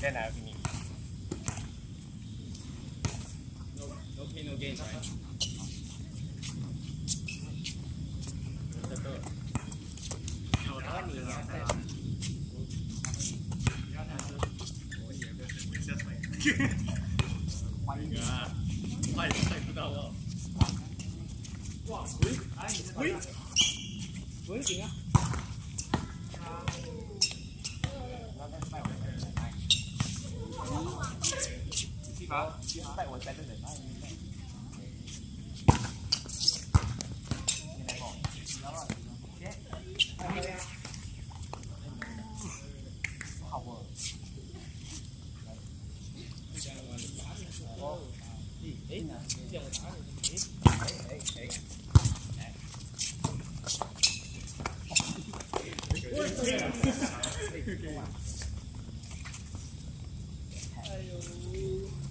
在哪个给你？ No, no pain, no gain, right? 我问 Hả? Tại của trái lên để mai Thank you.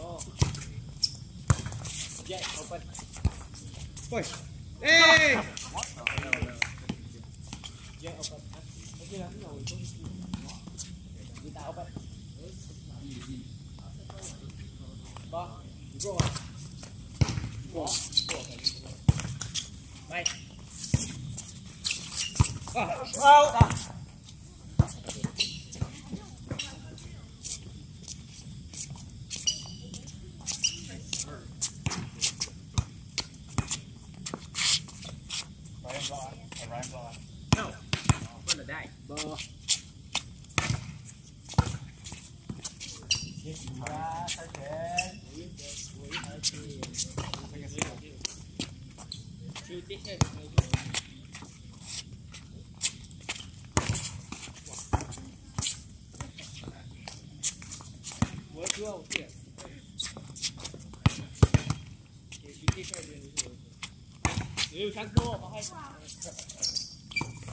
Oh. Yeah, open. Push. Hey! What open. Đi ta open. Ba. Rồi. Wow. Mày. No, vẫn là đây. Bơ. Ra, thay thế. Chưa tiếp theo. Với chưa không kìa. Thì chú tiếp theo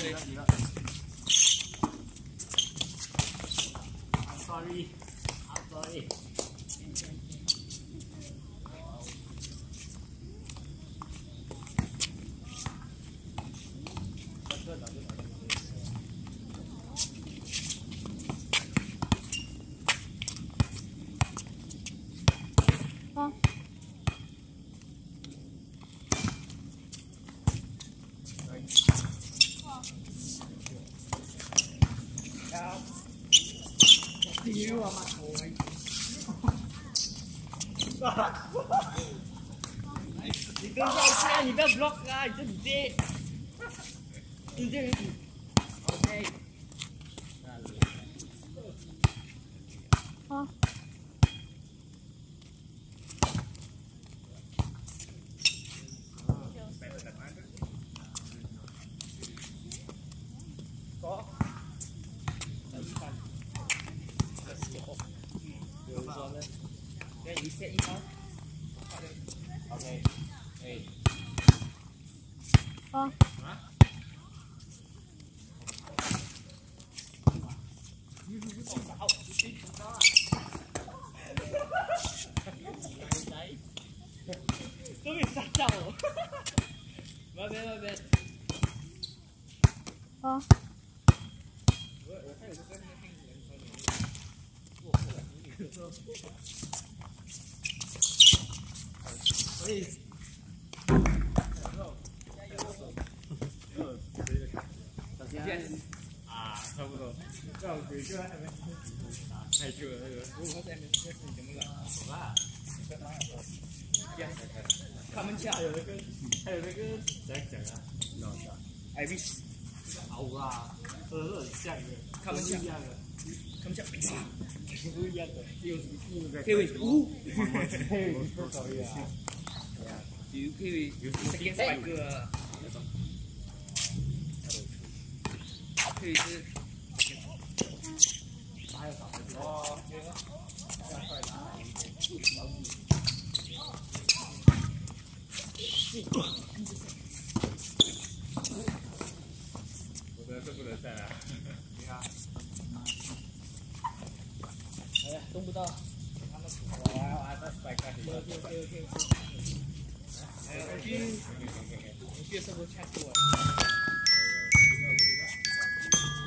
Thank you. Không Okay. Hey. Oh. yes. Không rồi. Rồi, I wish. Ấu 退之，哪有打？的，的。是，不能再来，哎呀，动不到，我要玩到十百块。哎呀，我今，我今什么钱给我？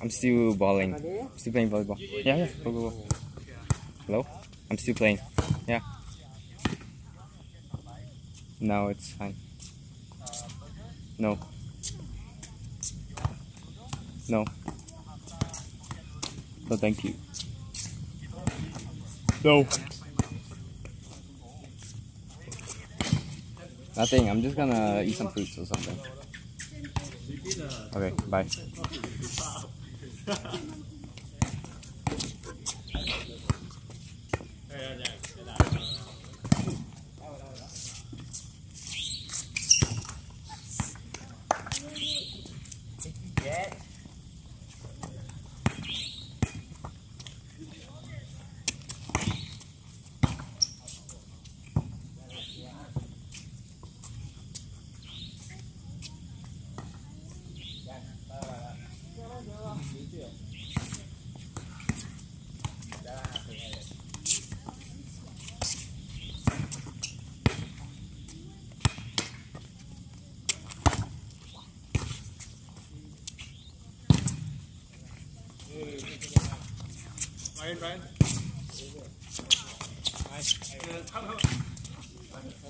I'm still balling. Still playing volleyball. Yeah, yeah. Go, go, go. Hello? I'm still playing. Yeah. No, it's fine. No. No. No, thank you. No. Nothing. I'm just gonna eat some fruits or something. Okay, bye.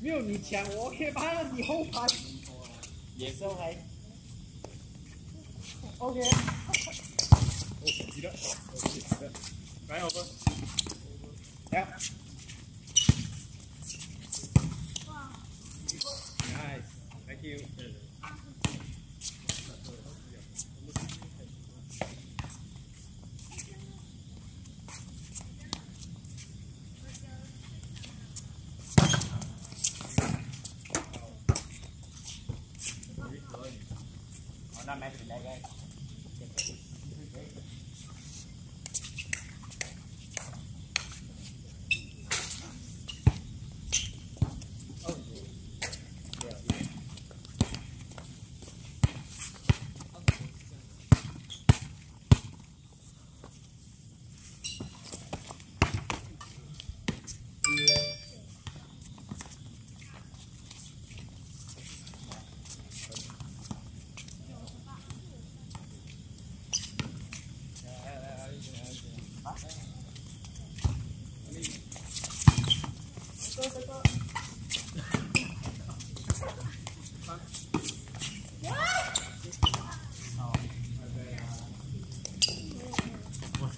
没有你抢我，可以把了你后排。也是还。OK。来，我们，来。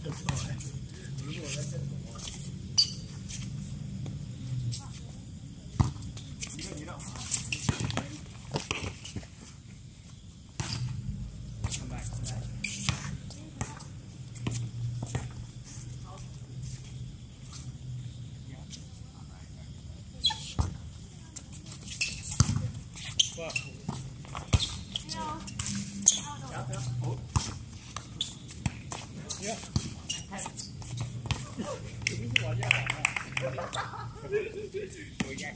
Đúng rồi. Đúng rồi. Wow. Yeah. yeah. Oh, yeah.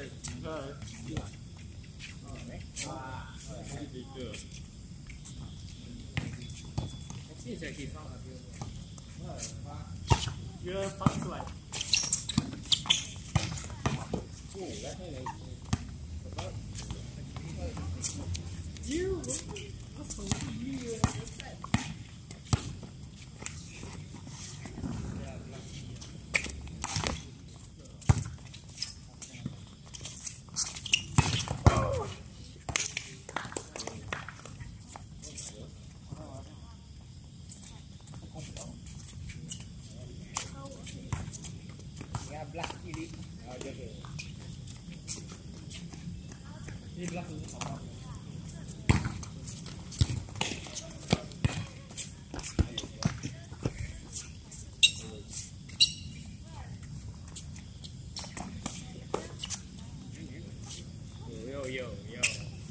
You, right? You're weird.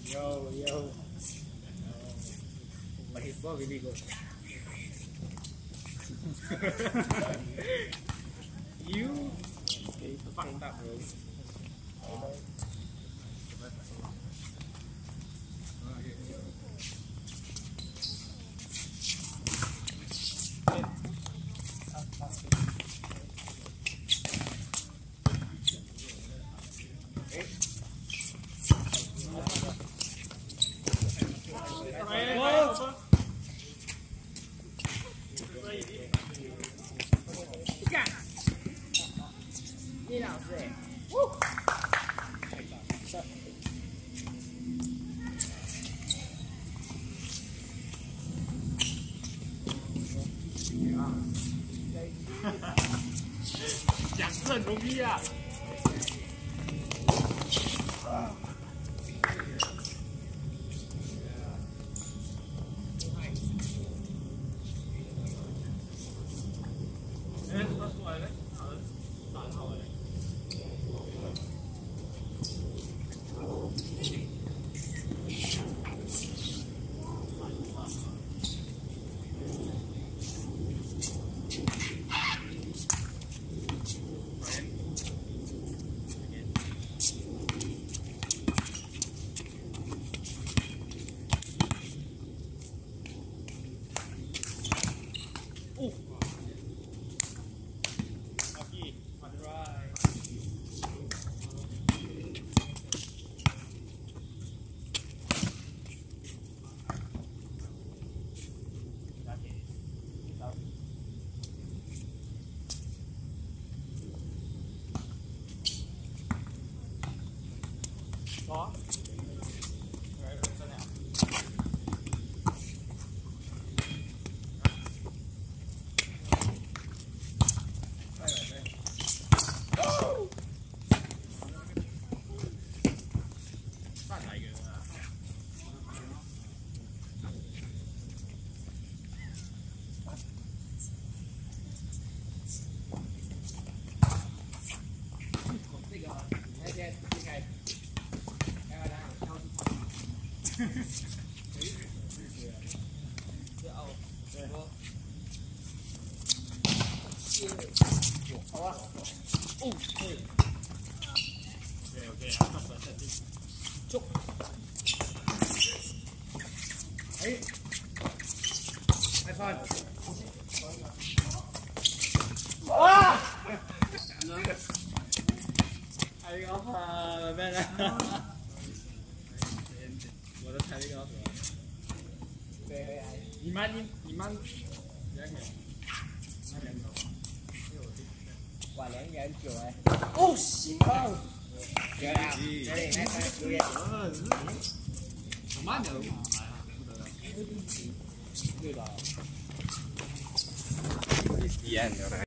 Yo, yo. mahitbo po, hindi. You. Okay, ito bro. Um, soft. Ok, ok, áp tập vào trận đi. Chúc. Ấy. Hai phân. Ai có à, bên này. 我 măng quả lớn giờ em chửi ô xì bao giờ nào giờ này nãy tao chửi má nữa Good luck. Yeah, no,